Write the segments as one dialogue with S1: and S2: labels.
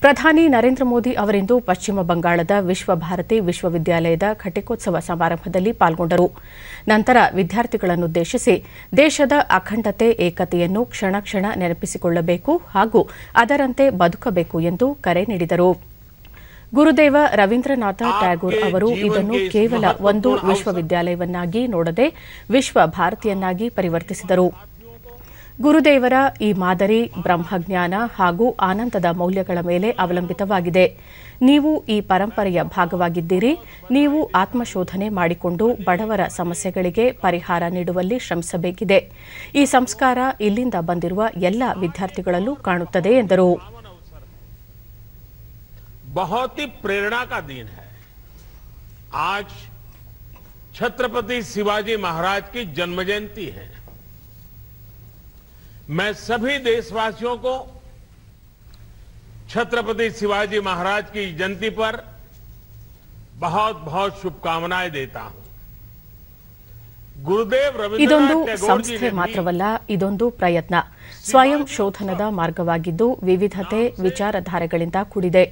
S1: ಪ್ರಧಾನಿ ನರೇಂದ್ರ ಮೋದಿ ಅವರಿಂದು ಪಶ್ಚಿಮ ಬಂಗಾಳದ ವಿಶ್ವಭಾರತಿ ವಿಶ್ವವಿದ್ಯಾಲಯದ ಘಟಿಕೋತ್ಸವ ಸಮಾರಂಭದಲ್ಲಿ ಪಾಲ್ಗೊಂಡರು. ನಂತರ ವಿದ್ಯಾರ್ಥಿಗಳನ್ನುದ್ದೇಶಿಸಿ ದೇಶದ ಅಖಂಡತೆ ಏಕತೆಯನ್ನು ಕ್ಷಣ ಕ್ಷಣ ನೆನಪಿಸಿಕೊಳ್ಳಬೇಕು ಹಾಗೂ ಅದರಂತೆ ಬದುಕಬೇಕು ಎಂದು ಕರೆ ನೀಡಿದರು. ಗುರುದೇವ ರವೀಂದ್ರನಾಥ ಟ್ಯಾಗೋರ್ ಅವರು ಇದನ್ನು ಕೇವಲ ಒಂದು ವಿಶ್ವವಿದ್ಯಾಲಯವನ್ನಾಗಿ ನೋಡದೆ ವಿಶ್ವ ಭಾರತಿಯನ್ನಾಗಿ ಪರಿವರ್ತಿಸಿದರು. ಗುರುದೇವರ ಈ ಮಾದರಿ ಬ್ರಹ್ಮಜ್ಞಾನ ಹಾಗೂ ಆನಂದದ ಮೌಲ್ಯಗಳ ಮೇಲೆ ಅವಲಂಬಿತವಾಗಿದೆ ನೀವು ಈ ಪರಂಪರೆಯ ಭಾಗವಾಗಿದ್ದೀರಿ ನೀವು ಆತ್ಮಶೋಧನೆ ಮಾಡಿಕೊಂಡು ಬಡವರ ಸಮಸ್ಯೆಗಳಿಗೆ ಪರಿಹಾರ ನೀಡುವಲ್ಲಿ ಶ್ರಮಿಸಬೇಕಿದೆ ಈ ಸಂಸ್ಕಾರ ಇಲ್ಲಿಂದ ಬಂದಿರುವ ಎಲ್ಲ ವಿದ್ಯಾರ್ಥಿಗಳಲ್ಲೂ ಕಾಣುತ್ತದೆ ಎಂದರು
S2: बहुत ही प्रेरणा का दिन है आज छत्रपति शिवाजी महाराज की जन्म जयंती है मैं सभी देशवासियों को छत्रपति शिवाजी महाराज की जयंती पर बहुत बहुत शुभकामनाएं देता हूं गुरुदेव
S1: ಇದೊಂದು
S2: रविंद्रनाथ टैगोर जी
S1: ಸಂಸ್ಥೆ
S2: ने भी
S1: ಮಾತ್ರವಲ್ಲ ಇದೊಂದು ಪ್ರಯತ್ನ ಸ್ವಯಂ ಶೋಧನದ ಮಾರ್ಗವಾಗಿದ್ದು ವಿವಿಧತೆ ವಿಚಾರಧಾರೆಗಳಿಂದ ಕೂಡಿದೆ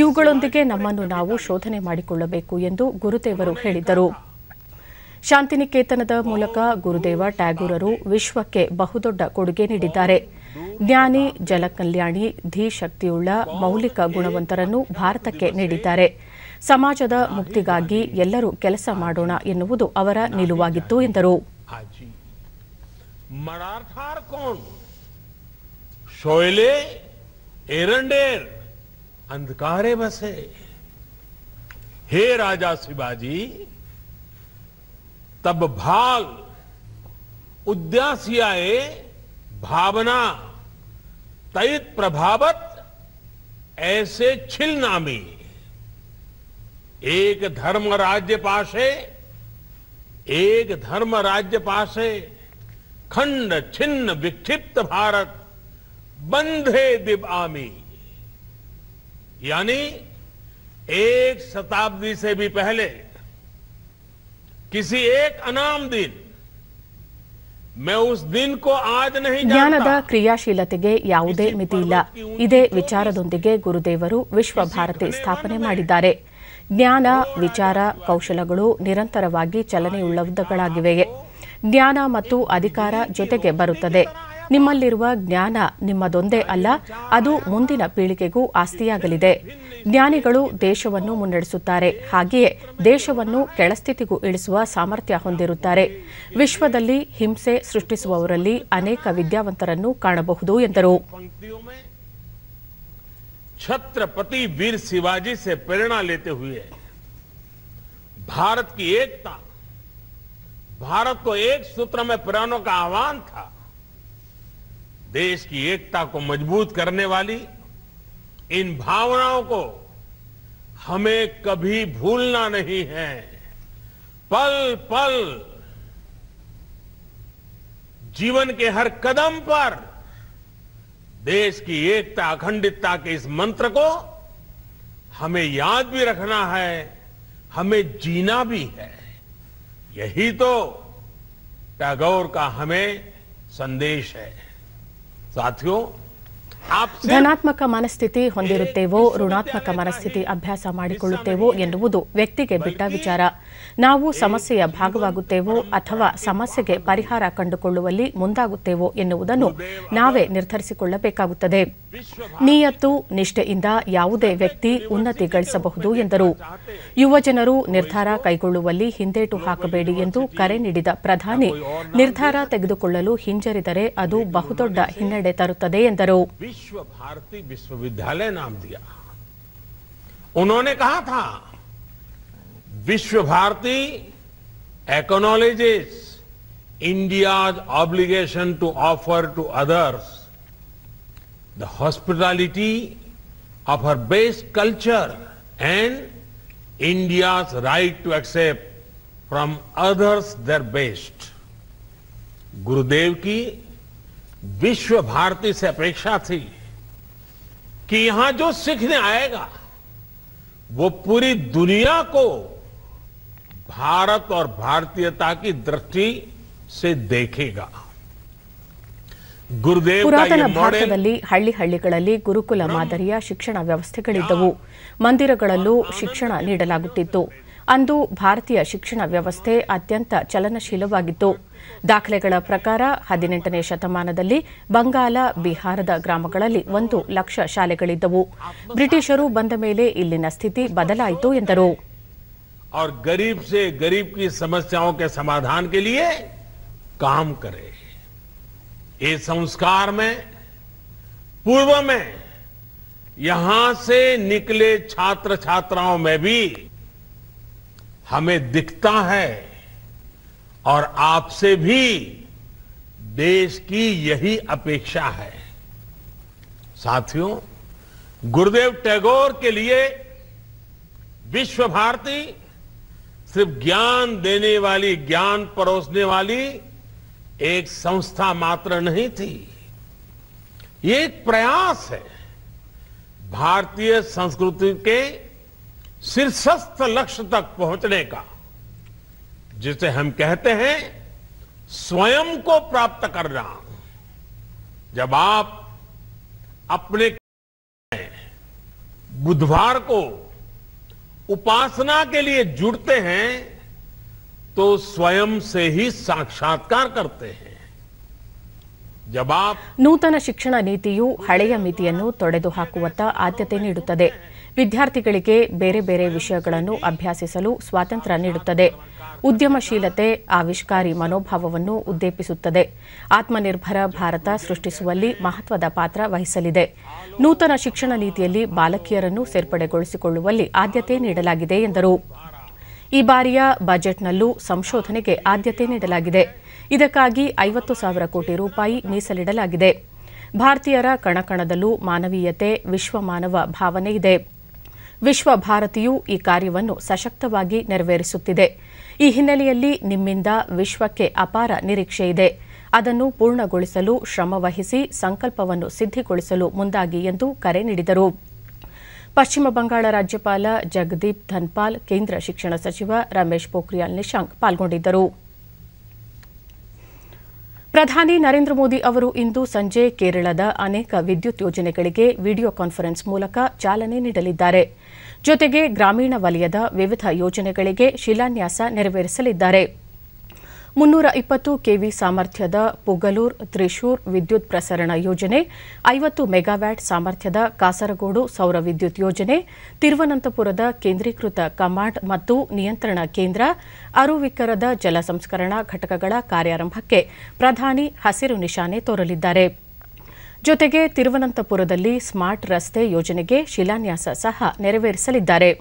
S1: ಇವುಗಳೊಂದಿಗೆ ನಮ್ಮನ್ನು ನಾವು ಶೋಧನೆ ಮಾಡಿಕೊಳ್ಳಬೇಕು ಎಂದು ಗುರುದೇವರು ಹೇಳಿದ್ದರು ಶಾಂತಿನಿಕೇತನದ ಮೂಲಕ ಗುರುದೇವ ಟ್ಯಾಗೂರರು ವಿಶ್ವಕ್ಕೆ ಬಹುದೊಡ್ಡ ಕೊಡುಗೆ ನೀಡಿದ್ದಾರೆ ಜ್ಞಾನಿ ಜಲಕಲ್ಯಾಣಿ ಧೀಶಕ್ತಿಯುಳ್ಳ ಮೌಲಿಕ ಗುಣವಂತರನ್ನು ಭಾರತಕ್ಕೆ ನೀಡಿದ್ದಾರೆ ಸಮಾಜದ ಮುಕ್ತಿಗಾಗಿ ಎಲ್ಲರೂ ಕೆಲಸ ಮಾಡೋಣ ಎನ್ನುವುದು ಅವರ ನಿಲುವಾಗಿತ್ತು ಎಂದರು
S2: आजी मराठार कौन शोयले एरंडेर अंधकारे बसे हे राजा शिवाजी तब भाग। उद्यासियाए भावना। तैत प्रभावत ऐसे छिल नामी। एक धर्म राज्य पाशे, एक धर्म राज्य पासे खंड छिन्न विक्षिप्त भारत, बंधे दिव आमी। यानी एक शताब्दी से भी पहले किसी एक अनाम दिन मैं उस दिन को आज नहीं
S1: ಜ್ಞಾನದ
S2: जानता
S1: ಕ್ರಿಯಾಶೀಲತೆಗೆ ಯಾವುದೇ ಮಿತಿಯಿಲ್ಲ ಇದೇ ವಿಚಾರದೊಂದಿಗೆ ಗುರುದೇವರು ವಿಶ್ವ ಭಾರತಿ ಸ್ಥಾಪನೆ ಮಾಡಿದ್ದಾರೆ ಜ್ಞಾನ ವಿಚಾರ ಕೌಶಲಗಳು ನಿರಂತರವಾಗಿ ಚಲನೆಯುಳ್ಳವುಗಳಾಗಿವೆ ಜ್ಞಾನ ಮತ್ತು ಅಧಿಕಾರ ಜೊತೆಗೆ ಬರುತ್ತದೆ ನಿಮ್ಮಲ್ಲಿರುವ ಜ್ಞಾನ ನಿಮ್ಮದೊಂದೇ ಅಲ್ಲ ಅದು ಮುಂದಿನ ಪೀಳಿಗೆಗೂ ಆಸ್ತಿಯಾಗಲಿದೆ ಜ್ಞಾನಿಗಳು ದೇಶವನ್ನು ಮುನ್ನಡೆಸುತ್ತಾರೆ ಹಾಗೆಯೇ ದೇಶವನ್ನು ಕೆಳಸ್ಥಿತಿಗೂ ಇಳಿಸುವ ಸಾಮರ್ಥ್ಯ ಹೊಂದಿರುತ್ತಾರೆ ವಿಶ್ವದಲ್ಲಿ ಹಿಂಸೆ ಸೃಷ್ಟಿಸುವವರಲ್ಲಿ ಅನೇಕ ವಿದ್ಯಾವಂತರನ್ನು ಕಾಣಬಹುದು ಎಂದರು
S2: पंक्तियों में छत्रपति वीर शिवाजी से प्रेरणा लेते हुए भारत की एकता भारत को एक सूत्र में पिराने का आह्वान था देश की एकता को मज़बूत करने वाली, इन भावनाओं को हमें कभी भूलना नहीं है। पल पल जीवन के हर कदम पर देश की एकता, अखंडितता के इस मंत्र को हमें याद भी रखना है, हमें जीना भी है। यही तो टैगोर का हमें संदेश है। साथियों
S1: ಧನಾತ್ಮಕ ಮನಸ್ಥಿತಿ ಹೊಂದಿರುತ್ತೇವೋ, ಋಣಾತ್ಮಕ ಮನಸ್ಥಿತಿ ಅಭ್ಯಾಸ ಮಾಡಿಕೊಳ್ಳುತ್ತೇವೋ ಎನ್ನುವುದು ವ್ಯಕ್ತಿಗೆ ಬಿಟ್ಟ ವಿಚಾರ. ನಾವು ಸಮಸ್ಯೆಯ ಭಾಗವಾಗುತ್ತೇವೋ ಅಥವಾ ಸಮಸ್ಯೆಗೆ ಪರಿಹಾರ ಕಂಡುಕೊಳ್ಳುವಲ್ಲಿ ಮುಂದಾಗುತ್ತೇವೋ ಎನ್ನುವುದನ್ನು ನಾವೇ ನಿರ್ಧರಿಸಿಕೊಳ್ಳಬೇಕಾಗುತ್ತದೆ. ನಿಯತ್ತು, ನಿಷ್ಠೆಯಿಂದ ಯಾವುದೇ ವ್ಯಕ್ತಿ ಉನ್ನತಿ ಗಳಿಸಬಹುದು ಎಂದರು. ಯುವಜನರು ನಿರ್ಧಾರ ಕೈಗೊಳ್ಳುವಲ್ಲಿ ಹಿಂದೇಟು ಹಾಕಬೇಡಿ ಎಂದು ಕರೆ ನೀಡಿದ ಪ್ರಧಾನಿ, ನಿರ್ಧಾರ ತೆಗೆದುಕೊಳ್ಳಲು ಹಿಂಜರಿದರೆ ಅದು ಬಹುದೊಡ್ಡ ಹಿನ್ನಡೆ ತರುತ್ತದೆ ಎಂದರು.
S2: विश्व भारती विश्वविद्यालय नाम दिया। उन्होंने कहा था Visva Bharati acknowledges India's obligation to offer to others the hospitality of her best culture and India's right to accept from others their best Gurudev की विश्व भारती से अपेक्षा थी कि यहां जो सीखने आएगा वो पूरी दुनिया को भारत और भारतीयता की दृष्टि से देखेगा गुरुदेव का
S1: ಪುರಾತನ
S2: ये मॉडल
S1: ಭಾರತದಲ್ಲಿ ಹಳ್ಳಿ ಹಳ್ಳಿಗಳಲ್ಲಿ ಗುರುಕುಲ ಮಾದರಿಯ ಶಿಕ್ಷಣ ವ್ಯವಸ್ಥೆಗಳಿದ್ದವು ಮಂದಿರಗಳಲ್ಲೂ ಶಿಕ್ಷಣ ನೀಡಲಾಗುತ್ತಿತ್ತು ಅಂದು ಭಾರತೀಯ ಶಿಕ್ಷಣ ವ್ಯವಸ್ಥೆ ಅತ್ಯಂತ ಚಲನಶೀಲವಾಗಿತ್ತು ದಾಖಲೆಗಳ ಪ್ರಕಾರ ಹದಿನೆಂಟನೇ ಶತಮಾನದಲ್ಲಿ ಬಂಗಾಲ ಬಿಹಾರದ ಗ್ರಾಮಗಳಲ್ಲಿ ಒಂದು ಲಕ್ಷ ಶಾಲೆಗಳಿದ್ದವು ಬ್ರಿಟಿಷರು ಬಂದ ಮೇಲೆ ಇಲ್ಲಿನ ಸ್ಥಿತಿ ಬದಲಾಯಿತು ಎಂದರು
S2: और गरीब से गरीब की समस्याओं के समाधान के लिए काम करे ये संस्कार में पूर्व में यहां से निकले छात्र छात्राओं में भी हमें दिखता है और आपसे भी देश की यही अपेक्षा है। साथियों, गुरुदेव टैगोर के लिए विश्व भारती सिर्फ़ ज्ञान देने वाली, ज्ञान परोसने वाली एक संस्था मात्र नहीं थी। ये एक प्रयास है भारतीय संस्कृति के शीर्षस्थ लक्ष्य तक पहुंचने का जिसे हम कहते हैं स्वयं को प्राप्त करना जब आप अपने बुधवार को उपासना के लिए जुड़ते हैं तो स्वयं से ही साक्षात्कार करते हैं जब आप
S1: ನೂತನ ಶಿಕ್ಷಣ ನೀತಿಯು ಹಳೆಯ ಮಿತಿಯನ್ನು ತೊಡೆದು ಹಾಕುವತ್ತ ಆದ್ಯತೆ ನೀಡುತ್ತದೆ ವಿದ್ಯಾರ್ಥಿಗಳಿಗೆ ಬೇರೆ ಬೇರೆ ವಿಷಯಗಳನ್ನು ಅಭ್ಯಾಸಿಸಲು ಸ್ವಾತಂತ್ರ್ಯ ನೀಡುತ್ತದೆ. ಉದ್ಯಮಶೀಲತೆ, ಆವಿಷ್ಕಾರಿ ಮನೋಭಾವವನ್ನು ಉದ್ದೇಪಿಸುತ್ತದೆ. ಆತ್ಮನಿರ್ಭರ ಭಾರತ ಸೃಷ್ಟಿಸುವಲ್ಲಿ ಮಹತ್ವದ ಪಾತ್ರ ವಹಿಸಲಿದೆ. ನೂತನ ಶಿಕ್ಷಣ ನೀತಿಯಲ್ಲಿ ಬಾಲಕಿಯರನ್ನು ಸೇರ್ಪಡೆಗೊಳಿಸಿಕೊಳ್ಳುವಲ್ಲಿ ಆದ್ಯತೆ ನೀಡಲಾಗಿದೆ ಎಂದರು. ಈ ಬಾರಿಯ ಬಜೆಟ್ನಲ್ಲೂ ಸಂಶೋಧನೆಗೆ ಆದ್ಯತೆ ನೀಡಲಾಗಿದೆ. ಇದಕ್ಕಾಗಿ ಐವತ್ತು ಸಾವಿರ ಕೋಟಿ ರೂಪಾಯಿ ಮೀಸಲಿಡಲಾಗಿದೆ. ಭಾರತೀಯರ ಕಣಕಣದಲ್ಲೂ ಮಾನವೀಯತೆ, ವಿಶ್ವಮಾನವ ಭಾವನೆ ಇದೆ. ವಿಶ್ವ ಭಾರತೀಯು ಈ ಕಾರ್ಯವನ್ನು ಸಶಕ್ತವಾಗಿ ನೆರವೇರಿಸುತ್ತಿದೆ. ಈ ಹಿನ್ನೆಲೆಯಲ್ಲಿ ನಿಮ್ಮಿಂದ ವಿಶ್ವಕ್ಕೆ ಅಪಾರ ನಿರೀಕ್ಷೆ ಇದೆ. ಅದನ್ನು ಪೂರ್ಣಗೊಳಿಸಲು ಶ್ರಮವಹಿಸಿ ಸಂಕಲ್ಪವನ್ನು ಸಿದ್ದಿಗೊಳಿಸಲು ಮುಂದಾಗಿ ಎಂದು ಕರೆ ನೀಡಿದರು. ಪಶ್ಚಿಮ ಬಂಗಾಳ ರಾಜ್ಯಪಾಲ ಜಗದೀಪ್ ಧನ್ಪಾಲ್, ಕೇಂದ್ರ ಶಿಕ್ಷಣ ಸಚಿವ ರಮೇಶ್ ಪೋಖ್ರಿಯಾಲ್ ನಿಶಾಂಕ್ ಪಾಲ್ಗೊಂಡಿದ್ದರು. ಪ್ರಧಾನಿ ನರೇಂದ್ರ ಮೋದಿ ಅವರು ಇಂದು ಸಂಜೆ ಕೇರಳದ ಅನೇಕ ವಿದ್ಯುತ್ ಯೋಜನೆಗಳಿಗೆ ವಿಡಿಯೋ ಕಾನ್ಫರೆನ್ಸ್ ಮೂಲಕ ಚಾಲನೆ ನೀಡಲಿದ್ದಾರೆ. ಜೊತೆಗೆ ಗ್ರಾಮೀಣ ವಲಯದ ವಿವಿಧ ಯೋಜನೆಗಳಿಗೆ ಶಿಲಾನ್ಯಾಸ ನೆರವೇರಿಸಲಿದ್ದಾರೆ. ಮುನ್ನೂರ ಇಪ್ಪತ್ತು ಕೆವಿ ಸಾಮರ್ಥ್ಯದ ಪುಗಲೂರ್ ತ್ರಿಶೂರ್ ವಿದ್ಯುತ್ ಪ್ರಸರಣ ಯೋಜನೆ, ಐವತ್ತು ಮೆಗಾವ್ಯಾಟ್ ಸಾಮರ್ಥ್ಯದ ಕಾಸರಗೋಡು ಸೌರ ವಿದ್ಯುತ್ ಯೋಜನೆ, ತಿರುವನಂತಪುರದ ಕೇಂದ್ರೀಕೃತ ಕಮಾಂಡ್ ಮತ್ತು ನಿಯಂತ್ರಣ ಕೇಂದ್ರ, ಅರುವಿಕರದ ಜಲ ಸಂಸ್ಕರಣಾ ಘಟಕಗಳ ಕಾರ್ಯಾರಂಭಕ್ಕೆ ಪ್ರಧಾನಿ ಹಸಿರು ನಿಶಾನೆ ತೋರಲಿದ್ದಾರೆ. ಜೊತೆಗೆ ತಿರುವನಂತಪುರದಲ್ಲಿ ಸ್ಮಾರ್ಟ್ ರಸ್ತೆ ಯೋಜನೆಗೆ ಶಿಲಾನ್ಯಾಸ ಸಹ ನೆರವೇರಿಸಲಿದ್ದಾರೆ.